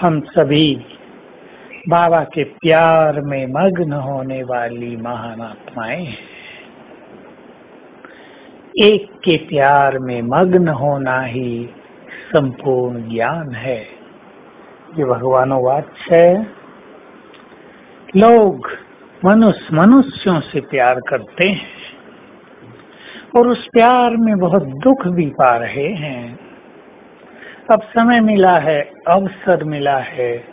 हम सभी बाबा के प्यार में मग्न होने वाली महान आत्माएँ एक के प्यार में मग्न होना ही संपूर्ण ज्ञान है। ये भगवानोवाच है। लोग मनुष्य मनुष्यों से प्यार करते हैं। और उस प्यार में बहुत दुख भी पा रहे हैं। अब समय मिला है, अवसर मिला है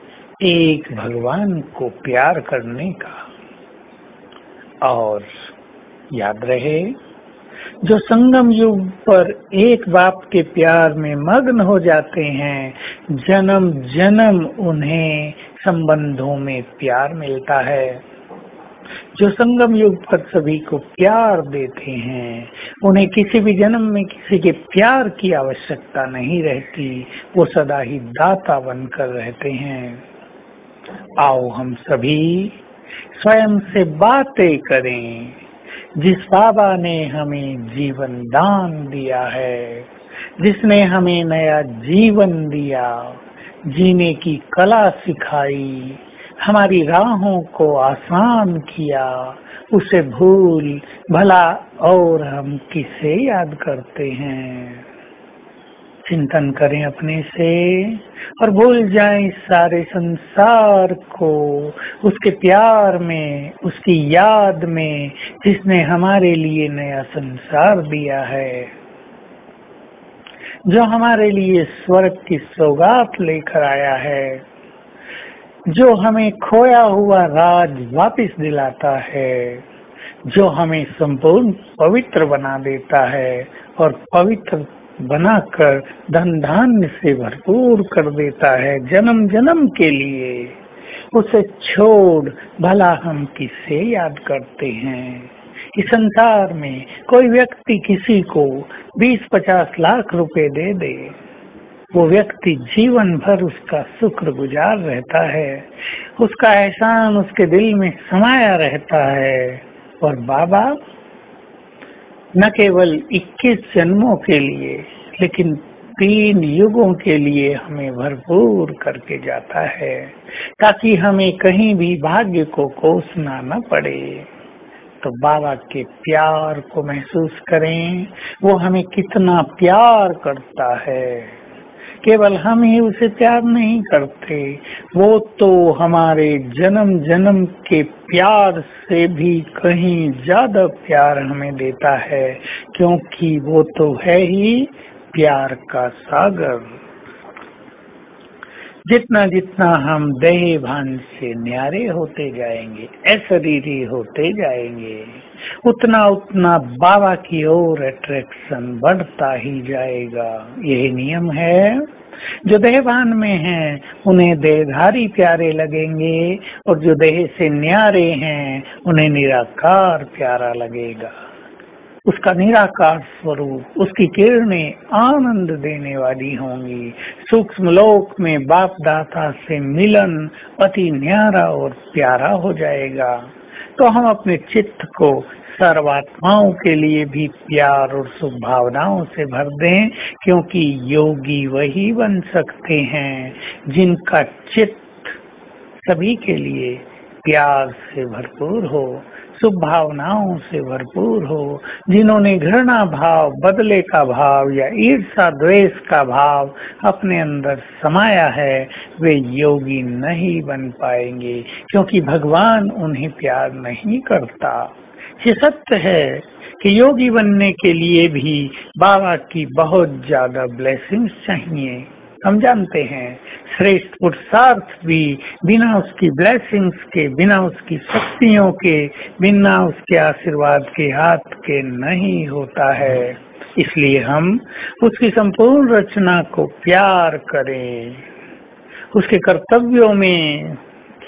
एक भगवान को प्यार करने का। और याद रहे, जो संगम युग पर एक बाप के प्यार में मग्न हो जाते हैं, जन्म जन्म उन्हें संबंधों में प्यार मिलता है। जो संगम युग पर सभी को प्यार देते हैं, उन्हें किसी भी जन्म में किसी के प्यार की आवश्यकता नहीं रहती, वो सदा ही दाता बनकर रहते हैं। आओ हम सभी स्वयं से बातें करें, जिस बाबा ने हमें जीवन दान दिया है, जिसने हमें नया जीवन दिया, जीने की कला सिखाई हमारी राहों को आसान किया। उसे भूल भला और हम किसे याद करते हैं? चिंतन करें अपने से और भूल जाएँ सारे संसार को। उसके प्यार में, उसकी याद में, जिसने हमारे लिए नया संसार दिया है। जो हमारे लिए स्वर्ग की सौगात लेकर आया है जो हमें खोया हुआ राज वापस दिलाता है, जो हमें संपूर्ण पवित्र बना देता है और पवित्र बनाकर धन धान्य से भरपूर कर देता है जन्म जन्म के लिए, उसे छोड़ भला हम किसे याद करते हैं? इस संसार में कोई व्यक्ति किसी को 20-50 लाख रुपए दे दे। वो व्यक्ति जीवन भर उसका शुक्र गुजार रहता है। उसका एहसान उसके दिल में समाया रहता है। और बाबा, न केवल 21 जन्मों के लिए, लेकिन तीन युगों के लिए हमें भरपूर करके जाता है, ताकि हमें कहीं भी भाग्य को कोसना न पड़े। तो बाबा के प्यार को महसूस करें। वो हमें कितना प्यार करता है। केवल हम ही उसे प्यार नहीं करते, वो तो हमारे जन्म जन्म के प्यार से भी कहीं ज़्यादा प्यार हमें देता है, क्योंकि वो तो है ही प्यार का सागर। जितना जितना हम देह भान से न्यारे होते जाएँगे अशरीरी होते जाएँगे, उतना उतना बाबा की ओर अट्रैक्शन बढ़ता ही जाएगा। यही नियम है। जो देहभान में हैं, उन्हें देहधारी प्यारे लगेंगे और जो देह से न्यारे हैं, उन्हें निराकार प्यारा लगेगा। उसका निराकार स्वरूप, उसकी किरणें आनंद देने वाली होंगी। सूक्ष्म लोक में बाप दाता से मिलन अति न्यारा और प्यारा हो जाएगा। तो हम अपने चित्त को सर्वात्माओं के लिए भी प्यार और शुभ भावनाओं से भर दें, क्योंकि योगी वही बन सकते हैं, जिनका चित्त सभी के लिए प्यार से भरपूर हो शुभ भावनाओं से भरपूर हो, जिन्होंने घृणा भाव, बदले का भाव या ईर्षा द्वेष का भाव अपने अंदर समाया है, वे योगी नहीं बन पाएँगे, क्योंकि भगवान उन्हें प्यार नहीं करता। ये सत्य है कि योगी बनने के लिए भी बाबा की बहुत ज़्यादा ब्लेसिंग्स चाहिए। हम जानते हैं। श्रेष्ठ पुरुषार्थ भी बिना उसकी ब्लेसिंग्स के, बिना उसकी शक्तियों के, बिना उसके आशीर्वाद के हाथ के नहीं होता है। इसलिए हम उसकी संपूर्ण रचना को प्यार करें। उसके कर्तव्यों में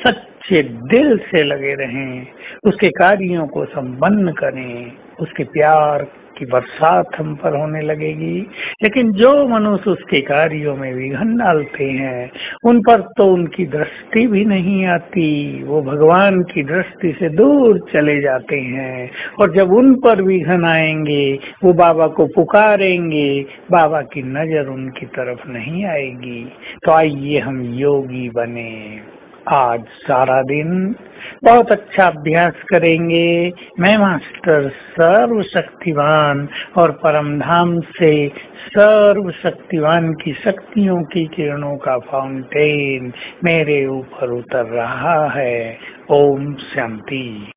सच्चे दिल से लगे रहें, उसके कार्यों को संपन्न करें, उसके प्यार कि बरसात हम पर होने लगेगी। लेकिन जो मनुष्य उसके कार्यों में विघन डालते हैं, उन पर तो उनकी दृष्टि भी नहीं आती, वो भगवान की दृष्टि से दूर चले जाते हैं। और जब उन पर विघन आएँगे, वो बाबा को पुकारेंगे, बाबा की नज़र उनकी तरफ़ नहीं आएगी। तो आइए हम योगी बने। आज सारा दिन बहुत अच्छा अभ्यास करेंगे। मैं मास्टर सर्व शक्तिवान और परम धाम से सर्व शक्तिवान की शक्तियों की किरणों का फाउंटेन मेरे ऊपर उतर रहा है। ओम शांति।